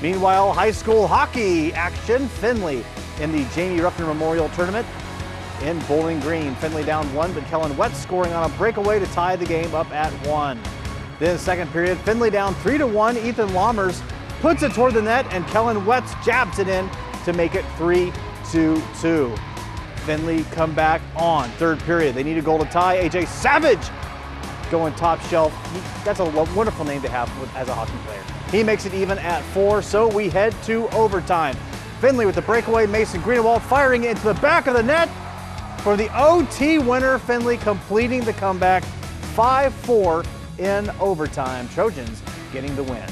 Meanwhile, high school hockey action, Findlay in the Jamie Ruffin Memorial Tournament in Bowling Green. Findlay down one, but Kellen Wetz scoring on a breakaway to tie the game up at one. Then second period, Findlay down three to one. Ethan Lammers puts it toward the net and Kellen Wetz jabs it in to make it three to two. Findlay come back on third period. They need a goal to tie. AJ Savage going top shelf. That's a wonderful name to have as a hockey player. He makes it even at four, so we head to overtime. Findlay with the breakaway, Mason Greenwald firing into the back of the net for the OT winner. Findlay completing the comeback 5-4 in overtime. Trojans getting the win.